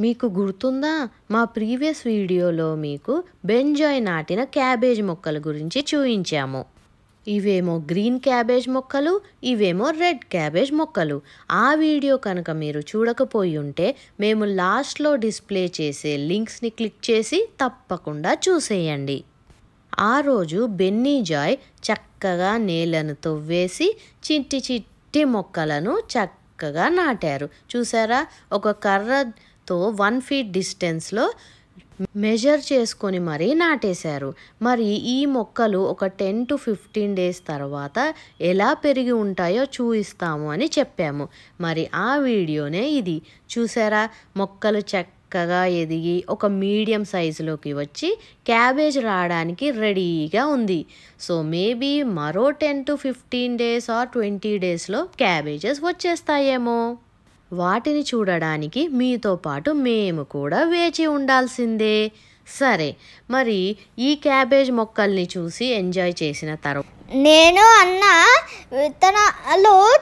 మీకు గుర్తుందా? మా ప్రీవియస్ వీడియోలో మీకు బెంజాయ్ నాటిన క్యాబేజ్ మొక్కల గురించి చూయించాము. ఇవేమో గ్రీన్ క్యాబేజ్ మొక్కలు ఇవేమో రెడ్ క్యాబేజ్ మొక్కలు. ఆ వీడియో కనుక మీరు చూడకపోయి ఉంటే మేము లాస్ట్లో డిస్ప్లే చేసే లింక్స్ని క్లిక్ చేసి తప్పకుండా చూసేయండి. ఆ రోజు బెన్నీ జాయ్ చక్కగా నేలను తవ్వేసి చిట్టి చిట్టి మొక్కలను చక్కగా నాటారు. చూసారా? ఒక కర్ర తో వన్ ఫీట్ డిస్టెన్స్లో మెజర్ చేసుకొని మరీ నాటేశారు. మరి ఈ మొక్కలు ఒక టెన్ టు ఫిఫ్టీన్ డేస్ తర్వాత ఎలా పెరిగి ఉంటాయో చూయిస్తాము అని చెప్పాము. మరి ఆ వీడియోనే ఇది. చూసారా? మొక్కలు చక్కగా ఎదిగి ఒక మీడియం సైజులోకి వచ్చి క్యాబేజ్ రావడానికి రెడీగా ఉంది. సో మేబీ మరో ten to fifteen days or twenty డేస్లో క్యాబేజెస్ వచ్చేస్తాయేమో. వాటిని చూడడానికి మీతో పాటు మేము కూడా వేచి ఉండాల్సిందే. సరే మరి ఈ క్యాబేజ్ మొక్కల్ని చూసి ఎంజాయ్ చేసిన తర్వాత నేను అన్న విత్తనాలు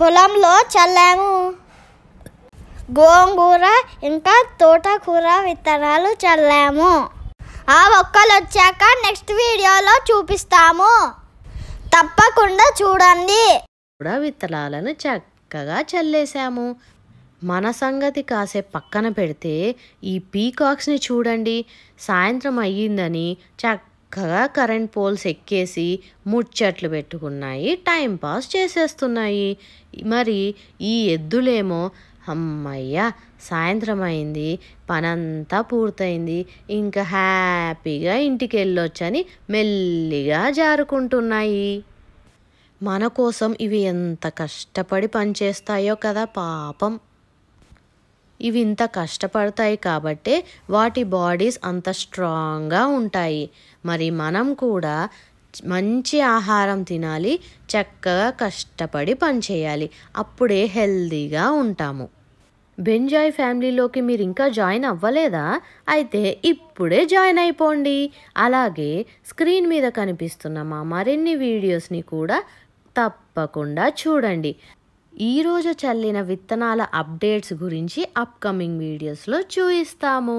పొలంలో చల్లాము. గోంగూర ఇంకా తోటకూర విత్తనాలు చల్లాము. ఆ మొక్కలు వచ్చాక నెక్స్ట్ వీడియోలో చూపిస్తాము. తప్పకుండా చూడండి. కూడా విత్తనాలను చక్కగా చల్లేశాము. మన సంగతి కాసేపు పక్కన పెడితే ఈ పీకాక్స్ని చూడండి. సాయంత్రం అయ్యిందని చక్కగా కరెంట్ పోల్స్ ఎక్కేసి ముచ్చట్లు పెట్టుకున్నాయి. Time pass చేసేస్తున్నాయి. మరి ఈ ఎద్దులేమో అమ్మయ్య సాయంత్రం అయింది పనంతా పూర్తయింది. ఇంకా హ్యాపీగా ఇంటికి వెళ్ళొచ్చని మెల్లిగా జారుకుంటున్నాయి. మన కోసం ఇవి ఎంత కష్టపడి పనిచేస్తాయో కదా పాపం. ఇవి ఇంత కష్టపడతాయి కాబట్టే వాటి బాడీస్ అంత స్ట్రాంగ్గా ఉంటాయి. మరి మనం కూడా మంచి ఆహారం తినాలి చక్కగా కష్టపడి పనిచేయాలి అప్పుడే హెల్తీగా ఉంటాము. బెంజాయ్ ఫ్యామిలీలోకి మీరు ఇంకా జాయిన్ అవ్వలేదా? అయితే ఇప్పుడే జాయిన్ అయిపోండి. అలాగే స్క్రీన్ మీద కనిపిస్తున్న మా మరిన్ని వీడియోస్ని కూడా తప్పకుండా చూడండి. ఈరోజు చల్లిన విత్తనాల అప్డేట్స్ గురించి అప్కమింగ్ వీడియోస్లో చూయిస్తాము